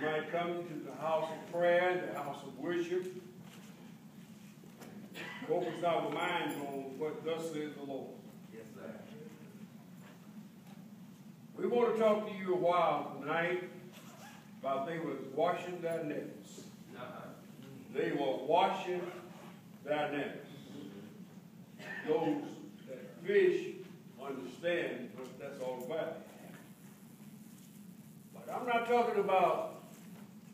might come to the house of prayer, the house of worship. Focus our minds on what thus says the Lord. Yes, sir. We want to talk to you a while tonight about they was washing their nets. Uh-huh. They were washing their nets. Those that fish understand what that's all about. But I'm not talking about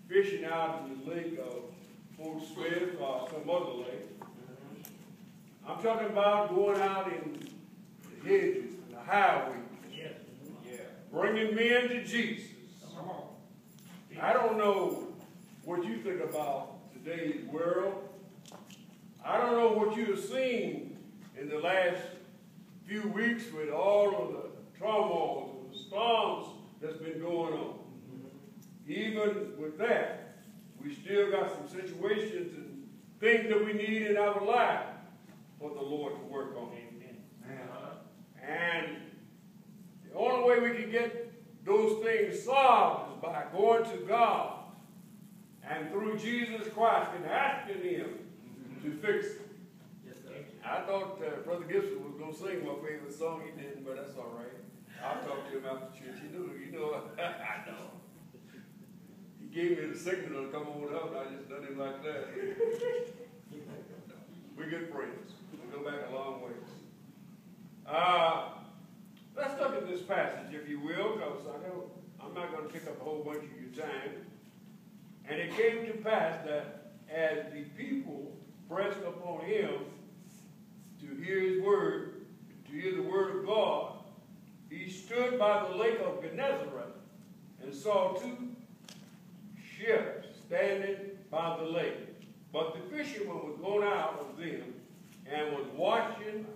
fishing out in the lake of Fort Smith uh, or some other lake. Mm-hmm. I'm talking about going out in the hedges and the highways, Yes. Yeah. bringing men to Jesus. Come on. I don't know what you think about today's world. I don't know what you have seen in the last few weeks with all of the turmoil and the storms that's been going on. Even with that, we still got some situations and things that we need in our life for the Lord to work on. Uh-huh. And the only way we can get those things solved is by going to God and through Jesus Christ and asking Him to fix it. Yes, sir. I thought uh, Brother Gibson was going to sing my favorite song. He didn't, but that's all right. I'll talk to him after church. You know, you know, I know. Gave me the signal to come on up, and I just done him like that. We're good friends. We go back a long ways. Uh, let's look at this passage, if you will, because I know I'm not going to pick up a whole bunch of your time. And it came to pass that as the people pressed upon him to hear his word, to hear the word of God, he stood by the lake of Gennesaret and saw two ships standing by the lake. But the fisherman was going out of them and was washing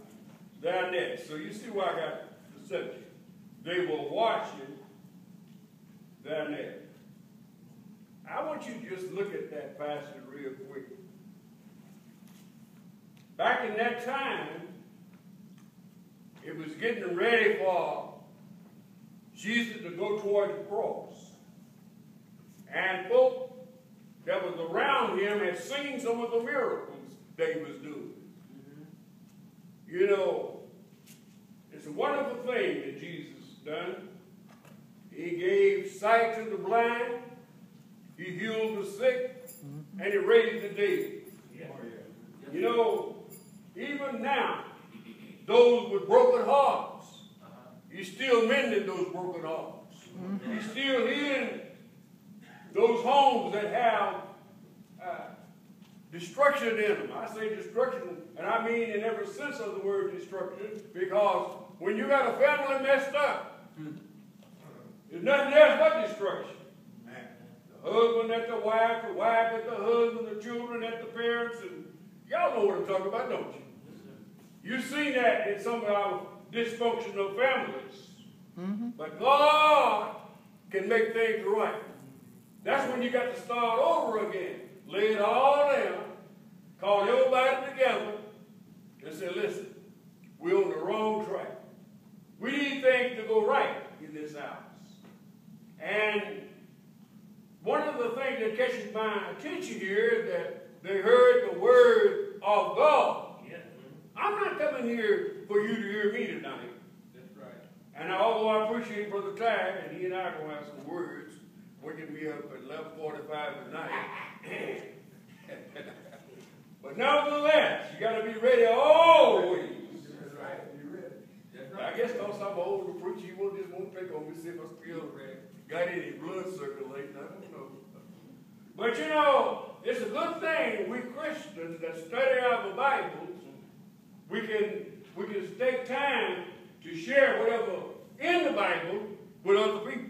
their nets. So you see why I got the subject. They were washing their nets. I want you to just look at that passage real quick. Back in that time, it was getting ready for Jesus to go toward the cross. And folk that was around him had seen some of the miracles that he was doing. Mm-hmm. You know, it's a wonderful thing that Jesus done. He gave sight to the blind, he healed the sick, mm-hmm. and he raised the dead. Oh, yeah. You know, even now, those with broken hearts, Uh-huh. he's still mending those broken hearts. Mm-hmm. He's still healing those homes that have uh, destruction in them. I say destruction, and I mean in every sense of the word destruction, because when you got a family messed up, there's nothing else but destruction. The husband at the wife, the wife at the husband, the children at the parents, and y'all know what I'm talking about, don't you? You've seen that in some of our dysfunctional families. But God can make things right. That's when you got to start over again. Lay it all down, call everybody together, and say, listen, we're on the wrong track. We need things to go right in this house. And one of the things that catches my attention here is that they heard the word of God. Yeah. I'm not coming here for you to hear me tonight. That's right. And although I appreciate Brother Ty, and he and I are going to have some words, waking me up at 11.45 tonight. but nevertheless, you got to be ready always. That's right. Be ready. That's I right. guess because I'm an older preacher, you won't just won't pick on me, see if I still got any blood circulating. I don't know. But you know, it's a good thing we Christians that study our Bibles, we can we can take time to share whatever in the Bible with other people.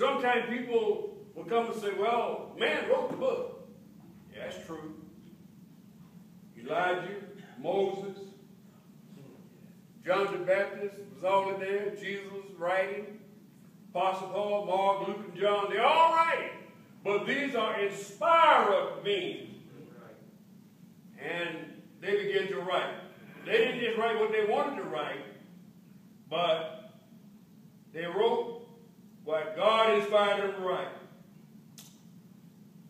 Sometimes people will come and say, well, man wrote the book. Yeah, that's true. Elijah, Moses, John the Baptist was all in there. Jesus writing. Apostle Paul, Mark, Luke, and John, they're all writing. But these are inspired men. And they began to write. They didn't just write what they wanted to write, but they wrote what God is finding right.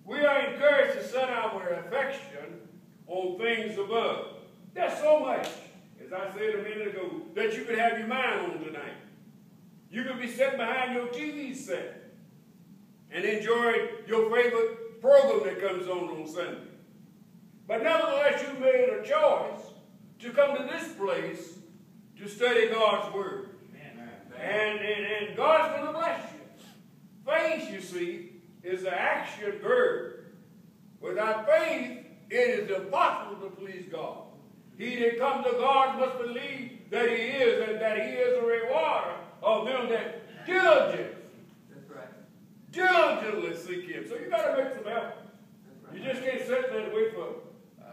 We are encouraged to set our affection on things above. There's so much, as I said a minute ago, that you could have your mind on tonight. You could be sitting behind your TV set and enjoy your favorite program that comes on on Sunday. But nevertheless, you made a choice to come to this place to study God's Word. And, and, and God's going to bless you. Faith, you see, is the action verb. Without faith, it is impossible to please God. He that comes to God must believe that He is and that He is a rewarder of them that diligent, That's right. diligently seek Him. So you got to make some effort. That's You just can't sit there and wait for uh,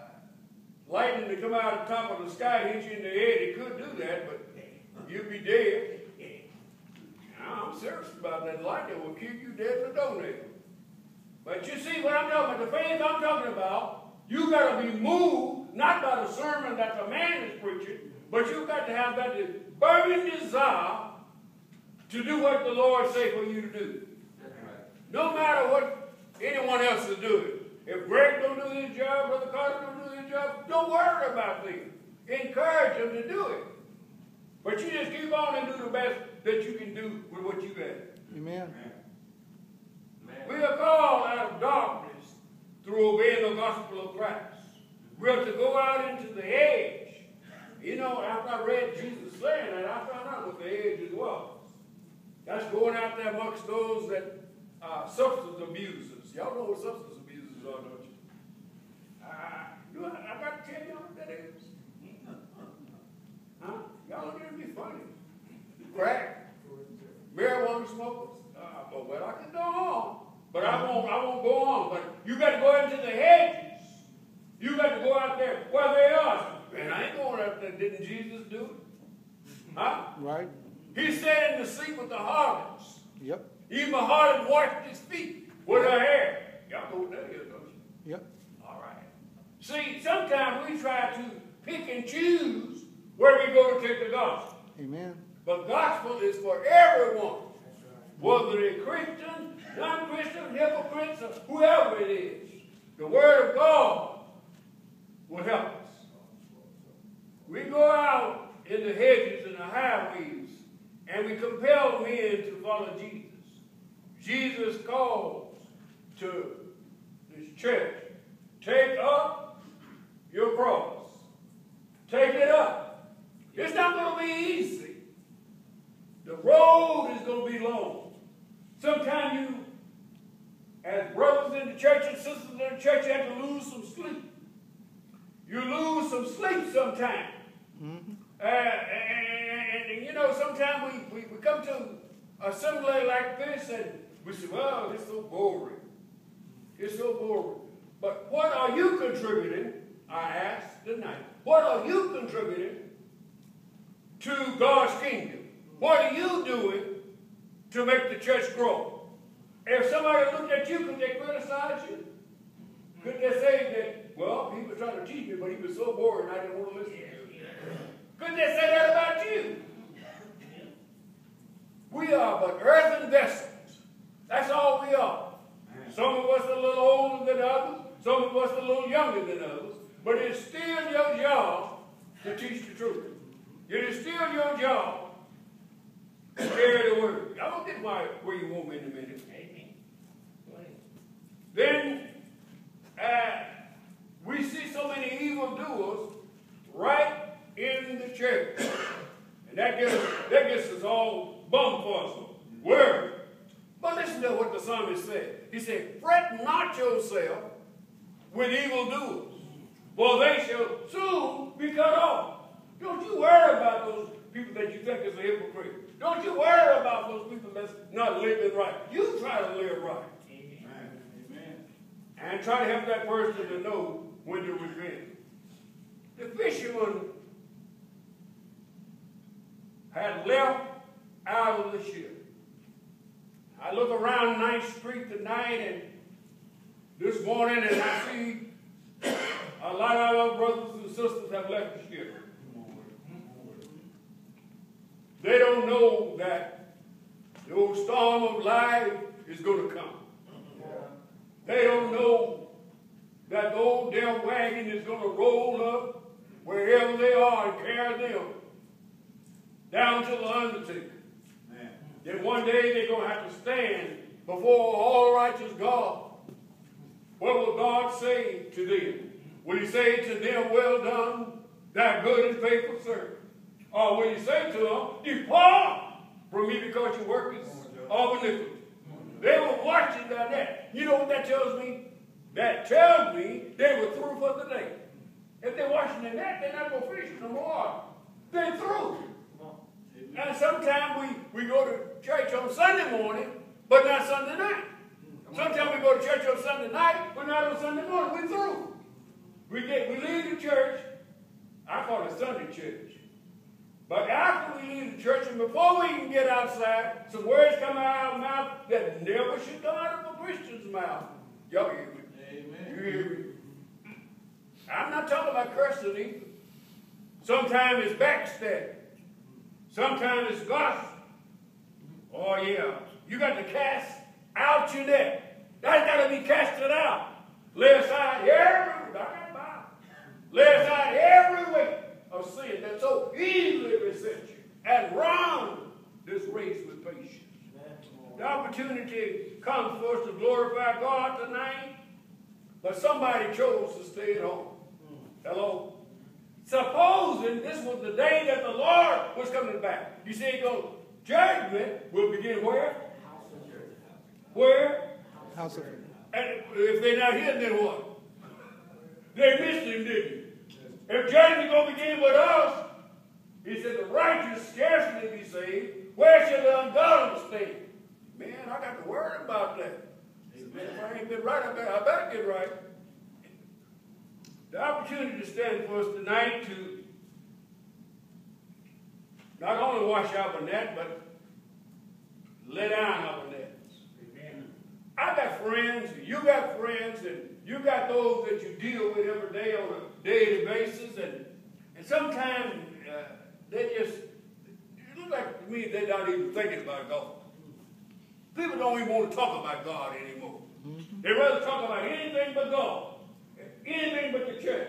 lightning to come out of the top of the sky and hit you in the head. It could do that, but you'd be dead. Serious about that. light Lightning will kill you dead a doornail. But you see what I'm talking about, the faith I'm talking about, you got to be moved, not by the sermon that the man is preaching, but you got to have that burning desire to do what the Lord say for you to do. No matter what anyone else is doing. If Greg don't do his job, Brother Carter don't do his job, don't worry about them. Encourage them to do it. But you just keep on and do the best that you can do with what you got. Amen. We are called out of darkness through obeying the gospel of Christ. We are to go out into the edge. You know, after I read Jesus saying that, I found out what the edge was. That's going out there amongst those that uh, substance abusers. Y'all know what substance abusers are, don't you? You I, I got to tell y'all what that is. Huh? Y'all looking at me funny. Crack, marijuana smokers. Uh, but well, I can go on. But I won't, I won't go on. But you got to go into the hedges. You got to go out there where they are. Man, I ain't going out there. Didn't Jesus do it? Huh? Right? He sat in the seat with the harlots. Yep. Even the harlot washed his feet with her hair. Y'all know what that is, don't you? Yep. All right. See, sometimes we try to pick and choose where we go to take the gospel. Amen. But gospel is for everyone. Whether they're Christian, non-Christian, hypocrites, or whoever it is. The word of God will help us. We go out in the hedges and the highways and we compel men to follow Jesus. Jesus calls to this church, take up your cross. Take it up. It's not going to be easy. The road is going to be long. Sometimes you, as brothers in the church and sisters in the church, you have to lose some sleep. You lose some sleep sometimes. Uh, and, and, you know, sometimes we, we, we come to a assembly like this and we say, well, it's so boring. It's so boring. But what are you contributing, I ask tonight, what are you contributing to God's kingdom? What are you doing to make the church grow? If somebody looked at you, could they criticize you? Could they say that, well, he was trying to teach me, but he was so boring I didn't want to listen to him? Could they say that about you? We are but earthen vessels. That's all we are. Some of us are a little older than others, some of us are a little younger than others, but it's still your job to teach the truth. It is still your job carry the word. Going to get my, where you want me in a minute. Amen. Then uh, we see so many evildoers right in the church. And that gets, that gets us all bumfuzzled. Where? But listen to what the psalmist said. He said, Fret not yourself with evildoers, for they shall soon be cut off. Don't you worry about those people that you think is a hypocrite. Don't you worry about those people that's not living right. You try to live right. And try to help that person to know when to repent. The fisherman had left out of the ship. I look around Ninth Street tonight and this morning and I see a lot of our brothers and sisters have left the ship. They don't know that the old storm of life is going to come. They don't know that the old damn wagon is going to roll up wherever they are and carry them down to the undertaker. Then one day they're going to have to stand before all righteous God. What will God say to them? Will he say to them, well done, thy good and faithful servant? Or will he say to them, depart from me because you workers of iniquity? They were watching that. that. You know what that tells me? That tells me they were through for the day. If they're watching the net, they're not going to fish no more. They're through. And sometimes we, we go to church on Sunday morning, but not Sunday night. Sometimes we go to church on Sunday night, but not on Sunday morning. We're through. We get we leave the church. I call it Sunday church. But after we leave the church and before we can get outside, some words come out of our mouth that never should come out of a Christian's mouth. Y'all hear me? Amen. You hear me? I'm not talking about cursing either. Sometimes it's backstabbing. Sometimes it's gossip. Oh yeah. You got to cast out your net. That's got to be casted out. Lay aside every, lay aside every weight of sin that so easily besets you and run this race with patience. The opportunity comes for us to glorify God tonight, but somebody chose to stay at home. Hello? Supposing this was the day that the Lord was coming back. You see, it goes, judgment will begin where? Where? House of And if they're not here, then what? They missed him, didn't they? If judgment going to begin with us, he said, the righteous scarcely be saved. Where shall the ungodly stay? Man, I got to worry about that. If I ain't been right, I better, I better get right. The opportunity to stand for us tonight to not only wash out our net, but lay down our nets. I got friends, and you got friends, and you got those that you deal with every day on a daily basis, and, and sometimes uh, they just, it looks like to me they're not even thinking about God. People don't even want to talk about God anymore. They rather talk about anything but God, anything but the church.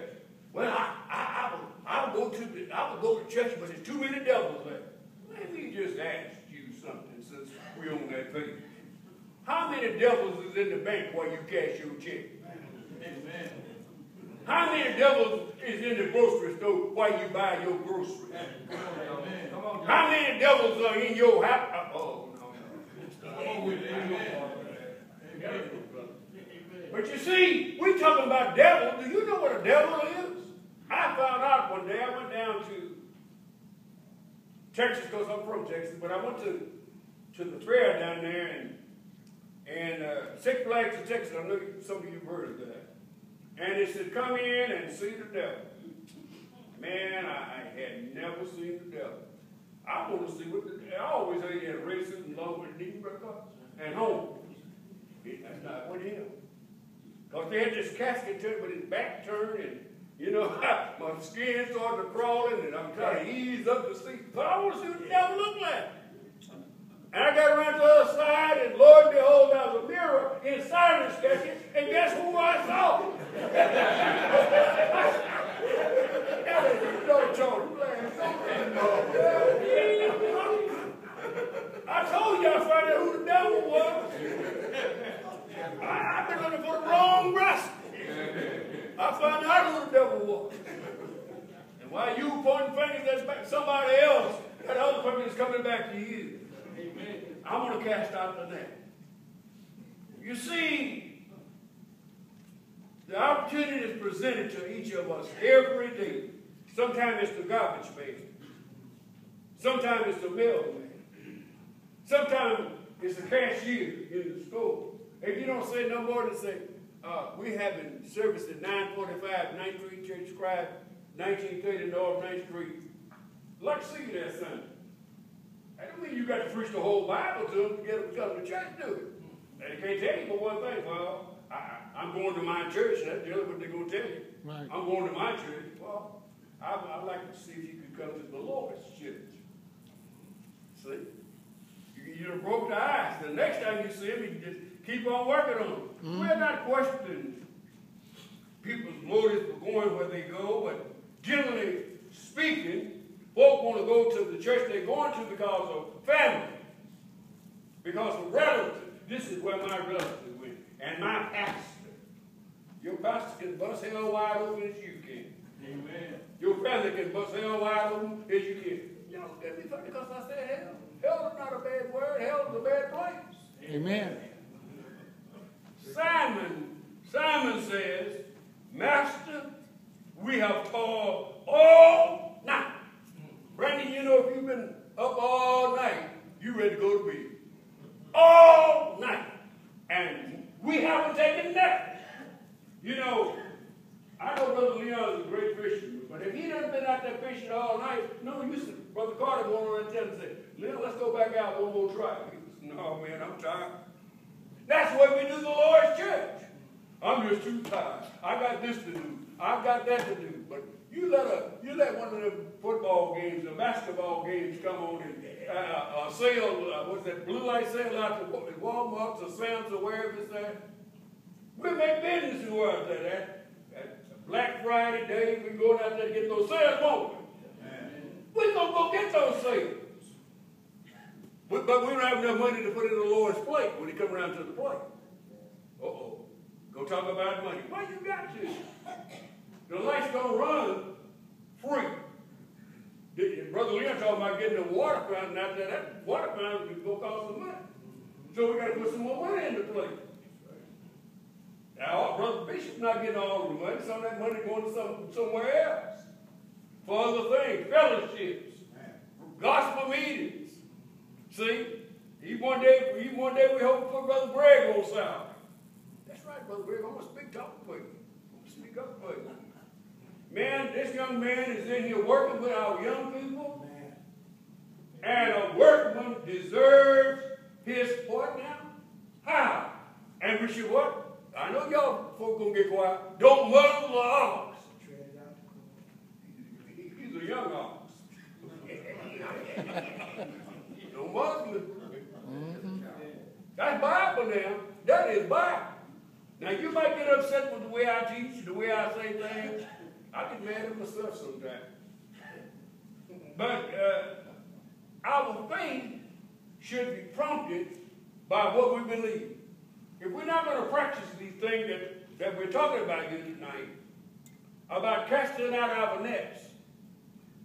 Well, I, I, I, will, I will go to the, I will go to church, but there's too many devils there. Let me just ask you something since we on that thing. How many devils is in the bank while you cash your check? Amen. How many devils is in the grocery store while you buy your groceries? Amen. How many devils are in your house? Oh, no. But you see, we're talking about devil. Do you know what a devil is? I found out one day. I went down to Texas because I'm from Texas, but I went to to the fair down there and and uh, Six Flags of Texas. I know some of you have heard of that. And it said, "Come in and see the devil." Man, I, had never seen the devil. I want to see what the. I always say he races and long with knee and home. That's not what he is. Because they had this casket it with his back turned and, you know, my skin started crawling and I'm trying to ease up the seat. But I want to see what the devil looked like. And I got around to the other side and Lord and behold, there was a mirror inside of this casket and guess who I saw? I told you I found out who the devil was. I, I've been looking for the wrong rascal. I found out who the devil was. And while you pointing fingers at somebody else, that other person is coming back to you. Amen. I'm going to cast out the net. You see, the opportunity is presented to each of us every day. Sometimes it's the garbage man. Sometimes it's the mailman. Sometimes it's the cashier in the store. If you don't say no more than say, uh, we having service at 945 9th Street Church of Christ, 1930 North 9th Street. I'd like to see you there Sunday. That don't mean you got to preach the whole Bible to them to get them to come to church, do it. They can't tell you but one thing. Well, I, am going to my church. That's the other what they're going to tell you. Right. I'm going to my church. Well, I, I'd like to see if you could come to the Lord's church. See? You, you broke the ice. The next time you see him, you can just keep on working on it. Mm-hmm. We're not questioning people's motives for going where they go, but generally speaking, folk want to go to the church they're going to because of family, because of relatives. This is where my relative went, and my pastor. Your pastor can bust hell wide open as you can. Amen. Your family can bust hell wide open as you can. Y'all look at me funny because I said hell. Hell is not a bad word. Hell is a bad place. Amen. Simon, Simon says, Master, we have toiled all night. Brandon, you know if you've been up all night, you ready to go to bed. All night. And we haven't taken nothing. You know, I know Brother Leon is a great fisherman, but if he doesn't been out there fishing all night, no, use. Brother Carter went on and tell him, say, Leon, let's go back out one more try. He said, no, man, I'm tired. That's what we do the Lord's church. I'm just too tired. I got this to do. I got that to do. But you let a you let one of the football games, the basketball games come on and uh, uh, sale, uh, what's that, blue light sale out to Walmart or Sam's or wherever it's at. We make business in it's at. That, that Black Friday day, we going out there to get those sales, won't we? We're going to go get those sales. But, but we don't have enough money to put in the Lord's plate when he come around to the plate. Uh-oh. Go talk about money. Well, you got to. The light's don't run free. Brother Leon talking about getting a water fountain out there. That water fountain is going to cost some money. So we got to put some more money in the plate. Now, Brother Bishop's not getting all the money. Some of that money going to some, somewhere else. For other things, fellowships, gospel meetings. See? Even one day, even one day we hope put Brother Greg on salary. That's right, Brother Greg. I'm going to speak up for you. I'm going to speak up for you. Man, this young man is in here working with our young people. Man. And a workman deserves his what now? How? And we should what? I know y'all folk gonna get quiet. Don't muzzle the ox. He's a young ox. Don't muzzle it. That's Bible now. That is Bible. Now you might get upset with the way I teach, the way I say things. I get mad at myself sometimes. But uh, our faith should be prompted by what we believe. If we're not going to practice these things that, that we're talking about here tonight, about casting out our nets,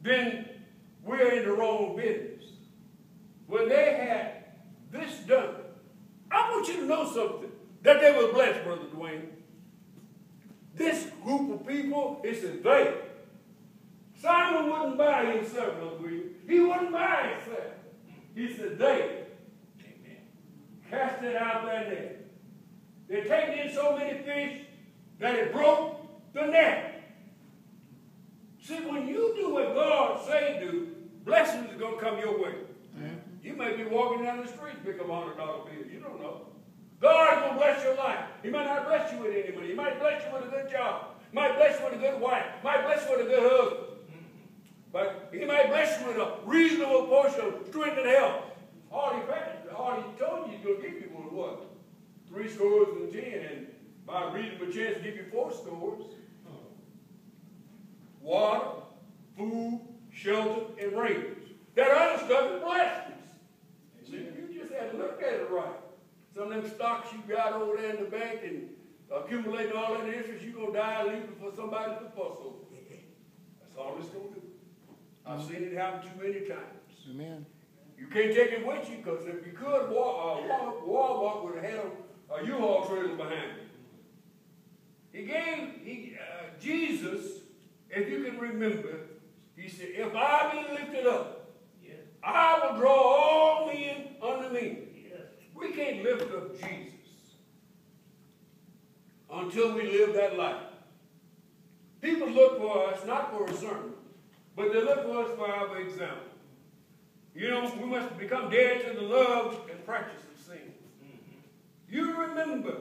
then we're in the wrong business. When they had this done, I want you to know something, that they were blessed, Brother Dwayne. This group of people, it's a they. Simon wouldn't buy himself, Brother William. He wouldn't buy himself. He said they. Amen. Cast it out their net. They're taking in so many fish that it broke the net. See, when you do what God say do, blessings are going to come your way. You may be walking down the street, pick up a hundred dollar bill. You don't know. God will bless your life. He might not bless you with any money. He might bless you with a good job. He might bless you with a good wife. He might bless you with a good husband. But he might bless you with a reasonable portion of strength and health. All he, all he told you he's going to give you was what? Three scores and ten, and by reasonable chance give you four scores. Water, food, shelter, and rains. That other stuff is blessings. See, you just had to look at it right. Some of them stocks you got over there in the bank and accumulating all that interest, you're going to die leaving for somebody to fuss over. That's all it's going to do. I've seen it happen too many times. Amen. You can't take it with you because if you could, Wal- uh, Walmart would have had a, a U-Haul trailer behind it. He gave he, uh, Jesus, if you can remember, he said, "If I be lifted up, yes. I will draw all men unto me." Yes. We can't lift up Jesus until we live that life. People look for us not for a sermon, but they look for us for our example. You know, we must become dead to the love and practice of sin. Mm-hmm. You remember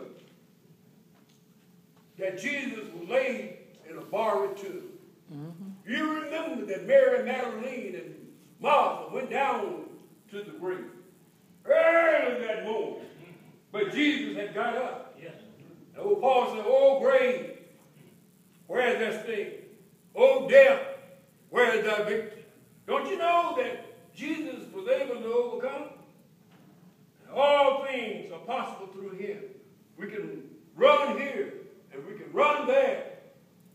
that Jesus was laid in a borrowed tomb. Mm-hmm. You remember that Mary Magdalene and Martha went down to the grave early that morning. But Jesus had got up. Yes. And old Paul said, Oh, grave, Where is that sting? Oh, death, where is thy victory? Don't you know that Jesus was able to overcome? All things are possible through him. We can run here and we can run there.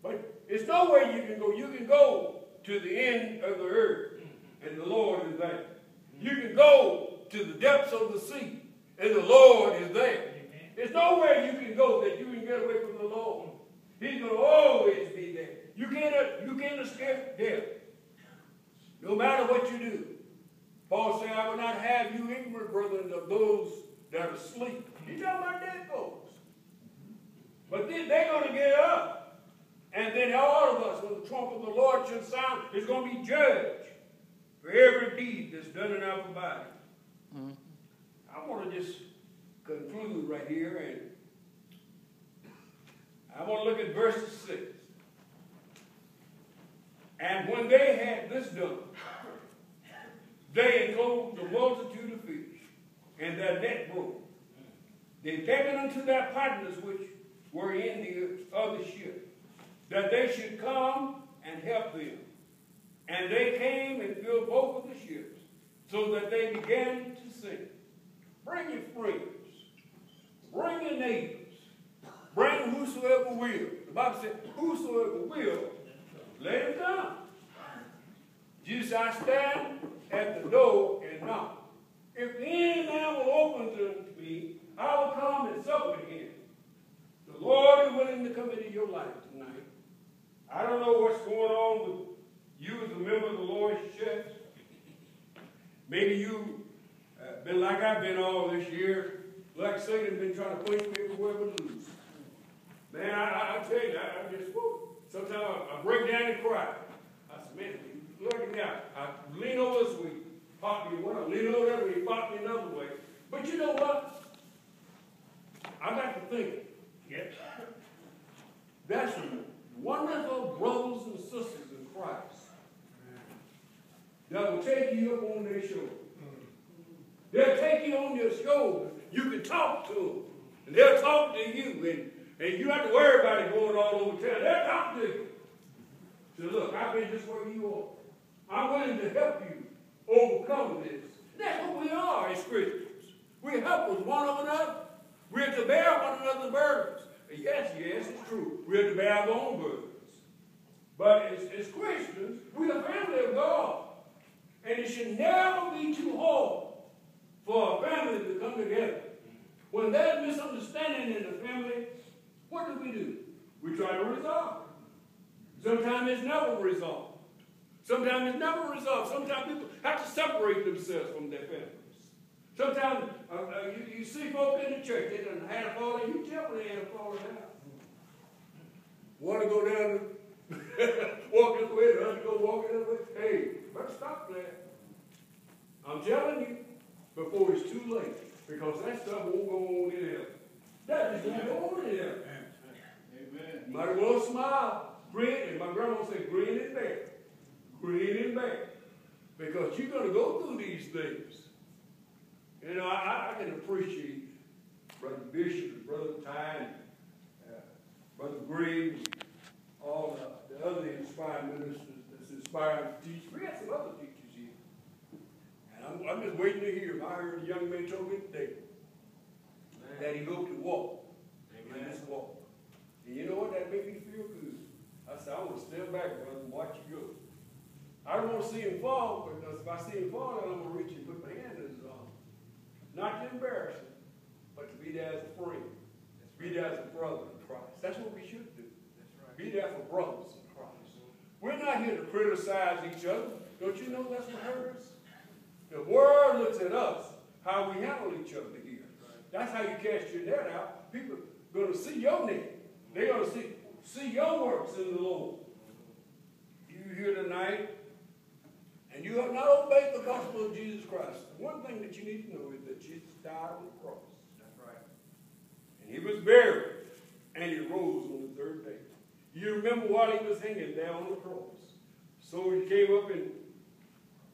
But it's nowhere you can go. You can go to the end of the earth and the Lord is there. You can go to the depths of the sea and the Lord is there. There's nowhere you can go that you can get away from the Lord. He's going to always be there. You can't, you can't escape death. No matter what you do. Paul said, I will not have you ignorant, brethren, of those that are asleep. He's talking about dead folks. But then they're going to get up. And then all of us, when the trump of the Lord shall sound, is going to be judged for every deed that's done in our body. Mm-hmm. I want to just conclude right here, and I want to look at verse 6. And when they had this done, they enclosed a multitude of fish, and their net broke. They beckoned unto their partners which were in the other ship, that they should come and help them. And they came and filled both of the ships, so that they began to sink. Bring your friends. Bring your neighbors. Bring whosoever will. The Bible said, whosoever will, let him come. Jesus, I stand at the door and knock. If any man will open to me, I will come and sup with him. The Lord is willing to come into your life tonight. I don't know what's going on with you as a member of the Lord's church. Maybe you uh, been like I've been all this year, like Satan been trying to push me everywhere but lose. Man, I, I, tell you, I, I just, whoo, sometimes I, I break cry. I said, man, look at me. I lean over this way, pop me one, I lean over that way, pop me another way. But you know what? I got to think. Yes. That's wonderful brothers and sisters in Christ that will take you up on their shoulder. They'll take you on their shoulder. You can talk to them. And they'll talk to you. And, and you don't have to worry about it going all over town. They'll talk to you. Look, I've been just where you are. I'm willing to help you overcome this. That's what we are as Christians. We help helpers one another. We're to bear one another's burdens. Yes, yes, it's true. We're to bear our own burdens. But as, as Christians, we're a family of God. And it should never be too hard for a family to come together. When there's misunderstanding in the family, what do we do? We try to resolve. Sometimes it's never resolved. Sometimes it's never resolved. Sometimes people have to separate themselves from their families. Sometimes uh, uh, you, you, see folk in the church, they done had a falling, you tell them they had a falling out. Want to go down, walk this way, the other go walking this way. Hey, better stop that. I'm telling you, before it's too late, because that stuff won't go on in heaven. That won't go on in heaven. Amen. You might well smile, grin, and my grandma said, grin and bear. Grin and bear. Because you're going to go through these things. You know, I, I can appreciate Brother Bishop, and Brother Ty, uh, Brother Green, and all the, the other inspired ministers that's inspired to teach. We got some other teachers here. And I'm, I'm just waiting to hear. I heard a young man told me today that he hoped to walk Amen. in this walk. And you know what? That made me feel good. I said, I want to stand back, brother, and watch you go. I don't want to see him fall, because if I see him fall, then I'm going to reach and put my hand in his arm. Not to embarrass him, but to be there as a friend. Be there as a brother in Christ. That's what we should do. Right. Be there for brothers in Christ. We're not here to criticize each other. Don't you know that's what hurts? The world looks at us, how we handle each other here. That's how you cast your net out. People are going to see your net. They're going to see, see your works in the Lord. You here tonight, and you have not obeyed the gospel of Jesus Christ. One thing that you need to know is that Jesus died on the cross. That's right. And he was buried, and he rose on the third day. You remember while he was hanging there on the cross. So he came up and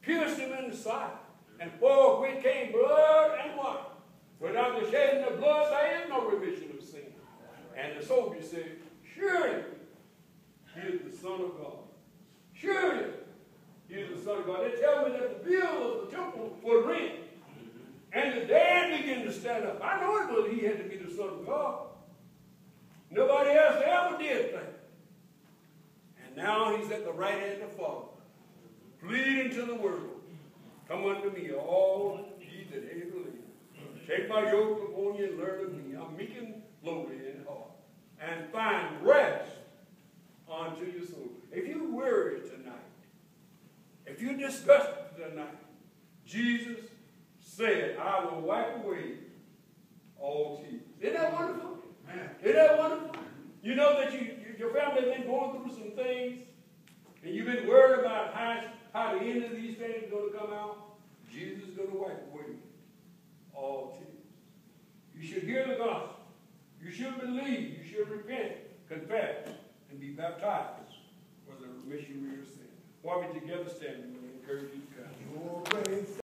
pierced him in the side. And forthwith came blood and water. Without the shedding of blood, there is no remission of sin. And the soldier said, Surely he is the Son of God. Surely, he is the Son of God. They tell me that the bill of the temple was rent. Mm-hmm. And the dad began to stand up. I know it was he had to be the Son of God. Nobody else ever did that. And now he's at the right hand of the Father, mm-hmm. pleading to the world, Come unto me, all ye that heavy laden. Take my yoke upon you and learn of me. I'm meek and lowly in heart. And find rest unto your soul. If you worry tonight, if you're disgusted tonight, Jesus said, I will wipe away all tears. Isn't that wonderful? Isn't that wonderful? You know that you, you- your family has been going through some things, and you've been worried about how, how the end of these things is going to come out. Jesus is going to wipe away all tears. You should hear the gospel. You should believe. You should repent, confess, and be baptized for the remission of your sin. While we together stand, we encourage you to come.